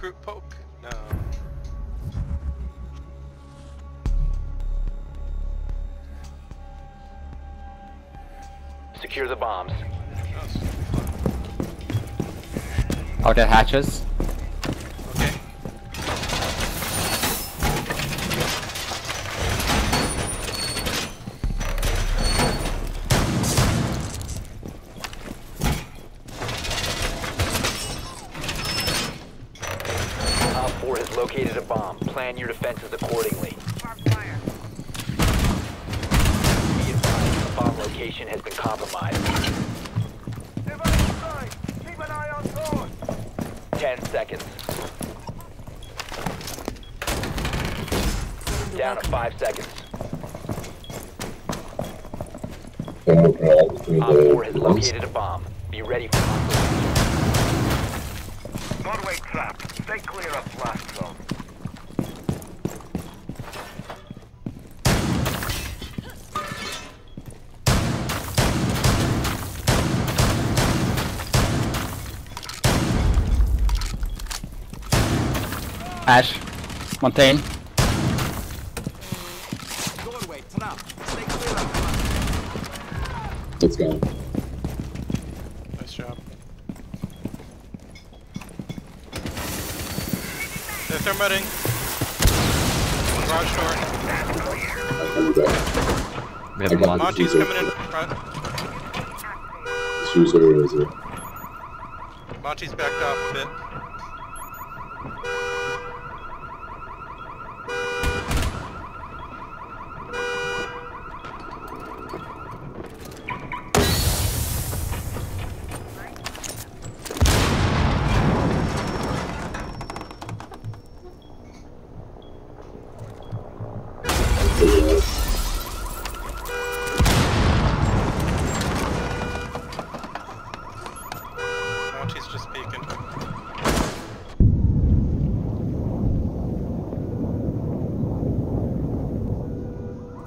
Recruit poke? No. Secure the bombs. No, it's fun. Hatches. Okay. Op 4 has located a bomb. Plan your defenses accordingly. Be advised, the has been compromised. Keep an eye on doors. 10 seconds. Down to 5 seconds. Op 4 has located a bomb. Be ready for Ash. Montagne. Doorway, trap. Stay clear of blast. It's gone. Nice job. They're thermiting. Garage door. I'll be. We I have got one. Monty's coming in front. Defuser is it? Monty's backed off a bit.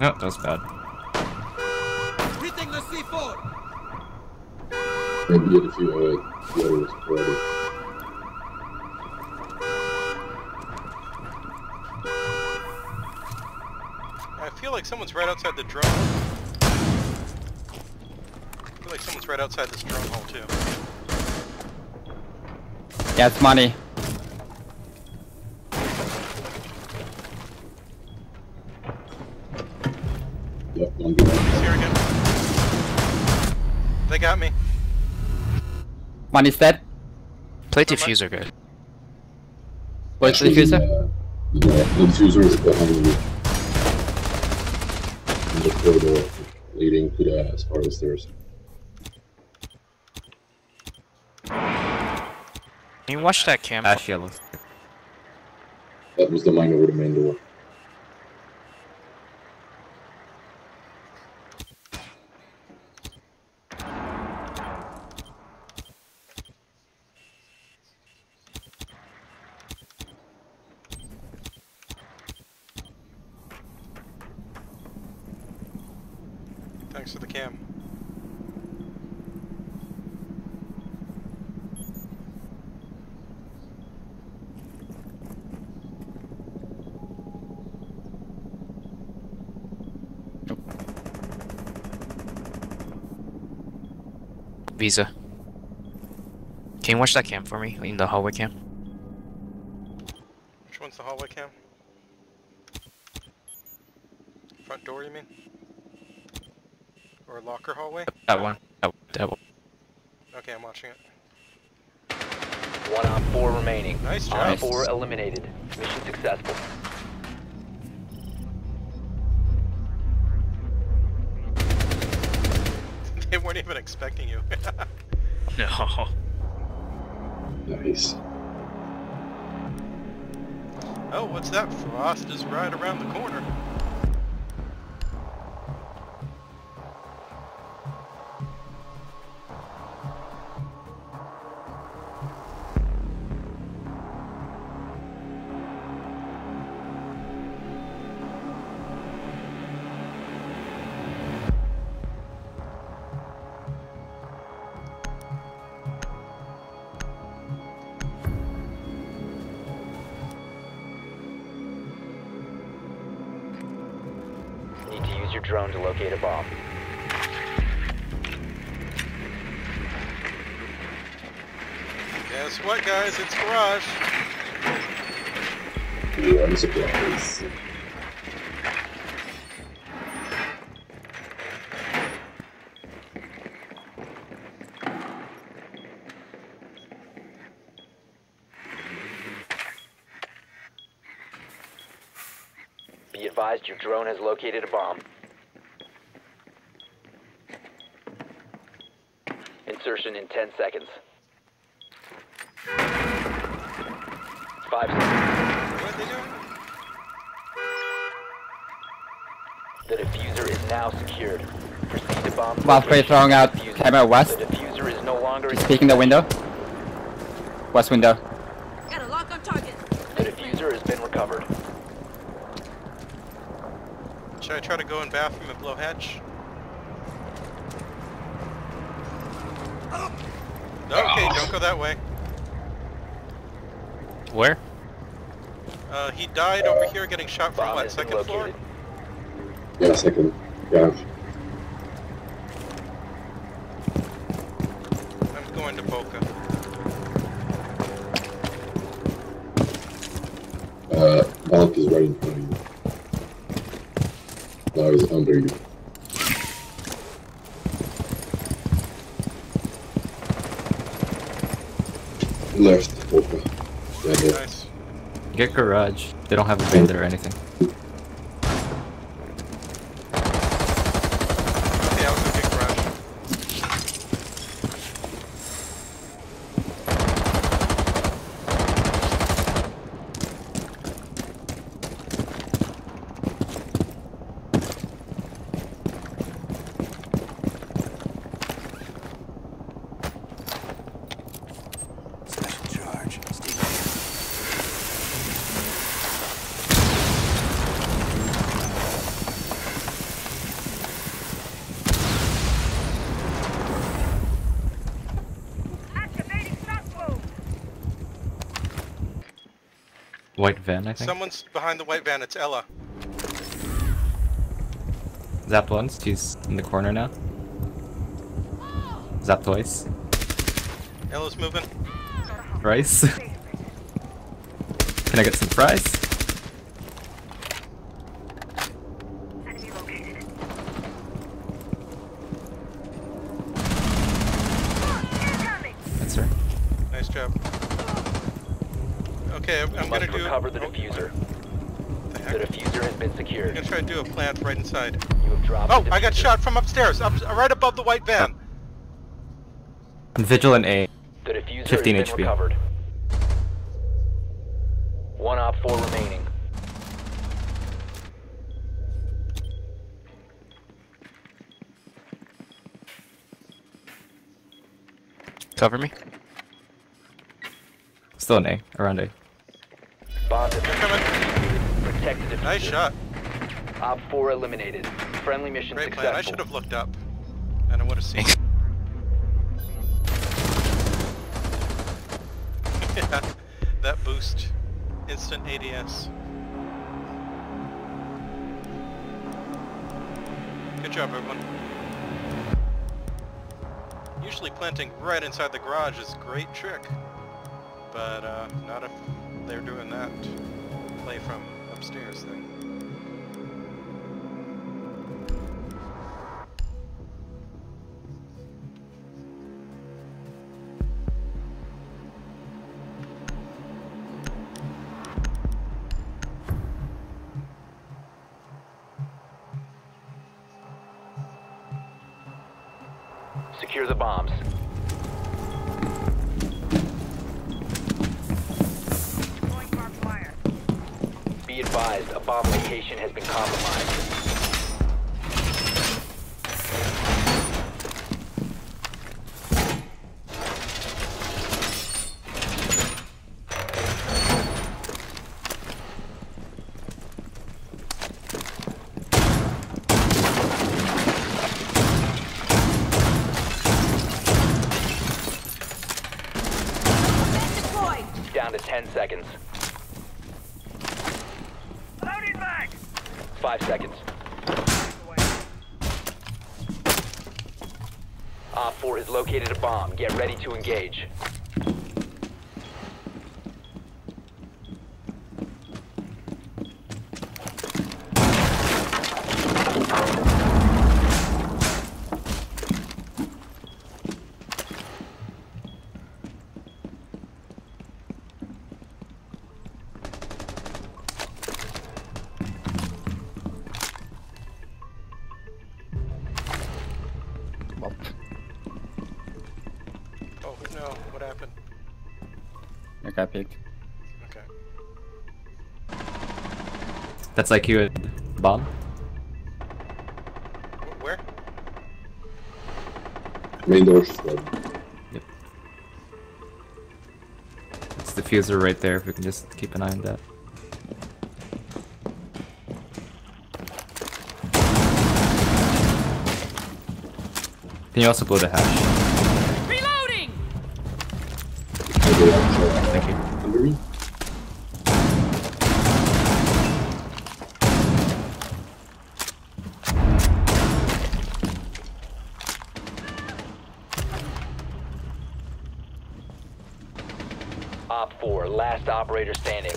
No, that was bad. Hitting the C4. Maybe get a few uh, the ready. I feel like someone's right outside the drone. I feel like someone's right outside this drone hole too. Yeah, it's money. Money's dead. Play defuser, guys. Where's the defuser? Yeah, the defuser is behind me. In the corridor leading to the as far as stairs. Can you watch that cam? Ash yellow. That was the line over the main door. Thanks for the cam. Visa. Can you watch that cam for me in the hallway cam? Which one's the hallway cam? Front door, you mean? Or locker hallway? That one. That, that one. Okay, I'm watching it. One on 4 remaining. Nice Op job. 4 eliminated. Mission successful. they weren't even expecting you. No. Nice. oh, what's that? Frost is right around the corner. Drone to locate a bomb. Guess what, guys? It's Garage. One surprise. Be advised your drone has located a bomb. Insertion in 10 seconds. 5 seconds. What are they doing? The defuser is now secured. Proceed to bomb. Last play location throwing out defuser. camera west. The defuser is no longer in He's peeking the window. West window. Got a lock on target. The defuser has been recovered. Should I try to go in bathroom and blow hatch? Okay, don't go that way. Where? Uh, he died over here getting shot from Bomb what, has been second floor? located. Yeah, second. Yeah. I'm going to Boca. Uh, Bulk is right in front of you. Now he's under you. Left, Opa. Yeah. Nice. Get garage. They don't have a bandit or anything. Okay, I was in big garage. Special charge. Stay Activating shock mode. White van, I think. Someone's behind the white van. It's Ela. Zapped once. she's in the corner now. Zapped twice. Ela's moving. Rice. Can I get some fries? Enemy located. Incoming. That's her. Nice job. Okay, I'm, I'm Must gonna do. recover the oh, defuser. what the The heck? defuser has been I'm secured. gonna try to do a plant right inside. You have dropped Oh, I got shot from upstairs, up right above the white van. I'm vigilant A. The defuser 15 has been HP. recovered. One op four remaining. Cover me. Still an A. Around A. Bomb has They're coming. protect the defuser. Nice shot. Op four eliminated. Friendly mission Great successful. plan. I should have looked up, and I would have seen. yeah, that boost, instant ADS. Good job, everyone. Usually planting right inside the garage is a great trick, but uh, not if they're doing that play from upstairs thing. Secure the bombs. Deploying barbed wire. Be advised, a bomb location has been compromised. Van deployed. Down to 10 seconds. Loading back. 5 seconds. Op 4 has located a bomb. Get ready to engage. Your guy peeked. Okay. That's like you at bomb. Where? Main door's flooded. It's the defuser right there. If we can just keep an eye on that. Can you also blow the hatch? I go. Thank you. Under me? Op 4, last operator standing.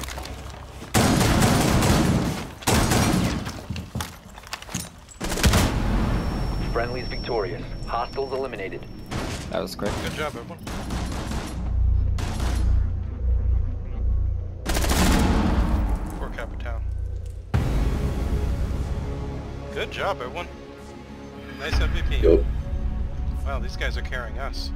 Friendly's victorious. Hostiles eliminated. That was quick. Good job, everyone. Good job, everyone. Nice MVP. Yup. Wow, these guys are carrying us.